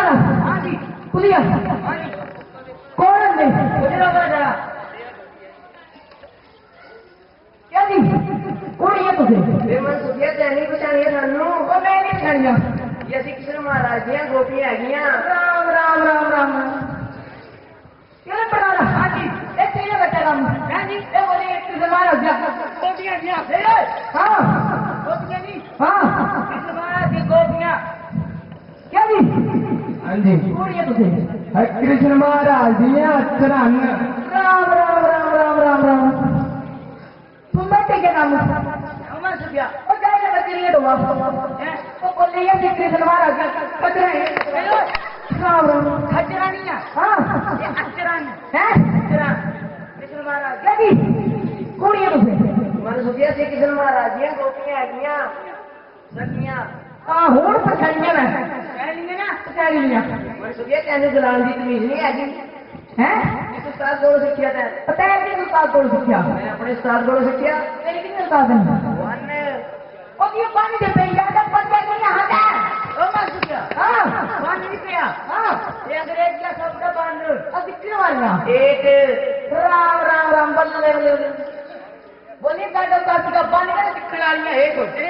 ਰਾਮ ਰਾਮ ਨੰਬਰਦਾਰ ਹਾਂਜੀ ਕੁਲੀਆ ਕੌਣ ਨੇ ਜਿਹੜਾ ਬੜਾ ਕਿਆ ਜੀ ਕੋਣੀ ਹੈ ਤੁਸੀਂ ਵੇ ਮਨ ਸੁਖਿਆ ਤੇ ਨਹੀਂ ਪਛਾਣੀਏ ਸਾਨੂੰ ਉਹ ਮੈਂ ਨਹੀਂ ਜਾਣਿਆ ਕਿ ਅਸੀਂ ਕਿਸੇ ਮਹਾਰਾਜ ਦੀਆਂ ਗੋਪੀਆਂ ਹੈਗੀਆਂ ਰਾਮ ਰਾਮ ਰਾਮ ਰਾਮ کرتے ہیں تھی کرشن مہاراج دیا ترن رام رام رام رام رام رام تم بیٹھے کے کرشن مہاراج گوپیاں ਹੁਣ ਪਛਾਈਆਂ ਨੇ ਪਛਾਈਆਂ ਨਾ ਪਛਾਈਆਂ ਨਹੀਂ ਸੁਗੇ ਕਹਿੰਦੇ ਜਲਾਲ ਦੀ ਤਮੀਜ਼ ਨਹੀਂ ਹੈਗੀ ਹੈ ਇਸ ਉਸਤਾਦ ਕੋਲ ਸਿੱਖਿਆ ਤੇ ਪਤਾ ਹੈ ਕਿ ਉਸਤਾਦ ਕੋਲ ਸਿੱਖਿਆ ਮੈਂ ਆਪਣੇ ਉਸਤਾਦ ਕੋਲ ਸਿੱਖਿਆ ਮੇਰੀ ਕਿੰਨੇ ਉਸਤਾਦ ਨੇ ਵਨ ਉਹ ਵੀ ਪਾਣੀ ਦੇ ਪੈ ਗਿਆ ਤਾਂ ਪੱਤੇ ਨਹੀਂ ਹੱਟਾ ਉਹ ਮਾਸੂ ਕਿਆ ਹਾਂ ਪਾਣੀ ਪਿਆ ਹਾਂ ਇਹ ਅੰਗਰੇਜ਼ ਦਾ ਸਭ ਦਾ ਬੰਦ ਅਸੀਂ ਕਿਉਂ ਵਾਲਿਆ ਏਕ ਰਾਮ ਰਾਮ ਰਾਮ ਬੰਦ ਲੈ ਲੈ ਬੋਲੀ ਕਾਡੋ ਕਾਸ ਦਾ ਬੰਦ ਕਰ ਸਿੱਖਣ ਵਾਲੀਆਂ ਏਕ ਹੋਏ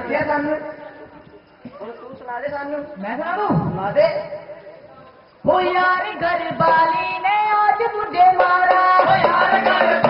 ਦੱਸਿਆ ਸਾਨੂੰ। ਹੁਣ ਤੂੰ ਸੁਣਾ ਦੇ ਸਾਨੂੰ। ਮੈਂ ਸੁਣਾ ਦੂੰ? ਸੁਣਾ ਦੇ। ਹੋ ਯਾਰ ਘਰ ਨੇ ਅੱਜ ਮੁੰਡੇ ਮਾਰਾ ਹੋ ਯਾਰ ਘਰ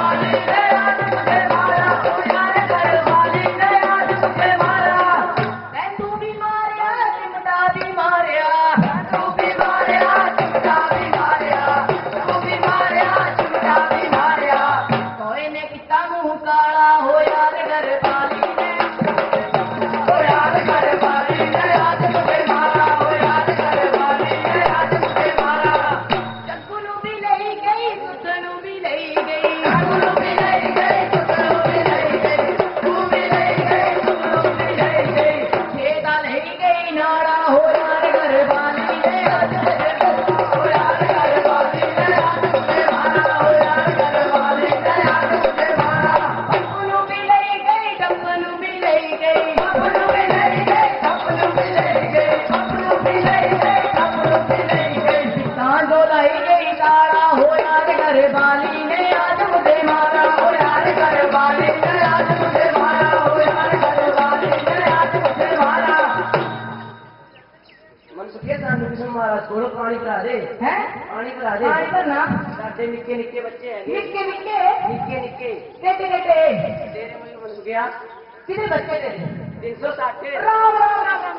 دے۔ ہے پانی پلا دے۔ پانی بھرنا ساڈے نکے نکے بچے ہیں۔ نکے نکے؟ نکے نکے۔ ڈیٹے ڈیٹے تیرے من من سکھیا کتنے بچے تیرے؟ تین سو ساٹھ۔ رام رام رام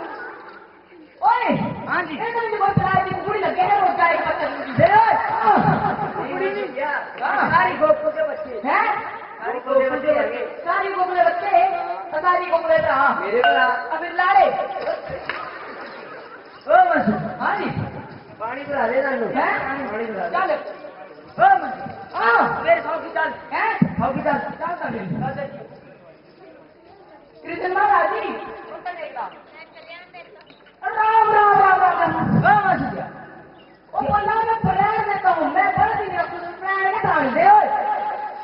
اوئے ہاں جی۔ تو مجھے بہت بڑا ہے پوری لگے ہے وہ چائے پتہ دے۔ ساری گوپ کے بچے۔ ہیں؟ ساری گوپ کے بچے۔ ہیں ساری گوگلے بچے۔ ساری گوگلے تھا میرے بلا ابھی لاڑے او مسعود ہاں جی۔ پانی دے سانو ہیں پانی پلا دے چل او مسعود ہاں میرے سو کی چل ہیں سو کی چل چل چل کرشن مہاراج جی رام رام رام رام او مسعود وہ بولا میں پران دیتا ہوں میں بڑھ نہیں رکھوں پران نہیں کھان دے اوئے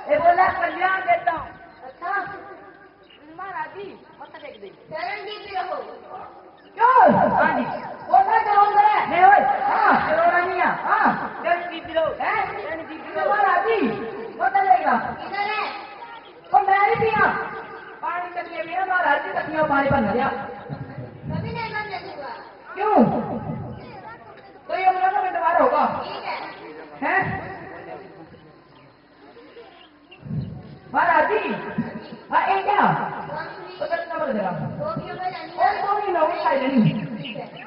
یہ بولا کلیان دیتا ہوں اچھا مہاراج جی مت دیکھ دے کیوں ہاں جی بولا کرو گے نہیں ہوئے ہاں کروڑا نہیں ہے ہاں دس کی کلو ہے دس کی کلو مہاراج جی مت لے گا میں نہیں پیا پانی مہاراج پانی بن گیا کیوں تو یہ ہوگا ہے مہاراج جی ہاں یہ کیا نمبر دے رہا اور آئی نہیں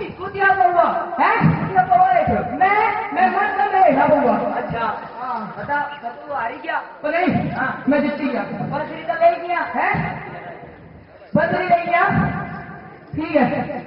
ہاں ہے نا تو کھول گیا آئی جا اچھا۔ بتا تو ہاری گیا میں جتی گیا۔ بسری تو لے گیا۔ ہے بدری لے گیا۔ ٹھیک ہے۔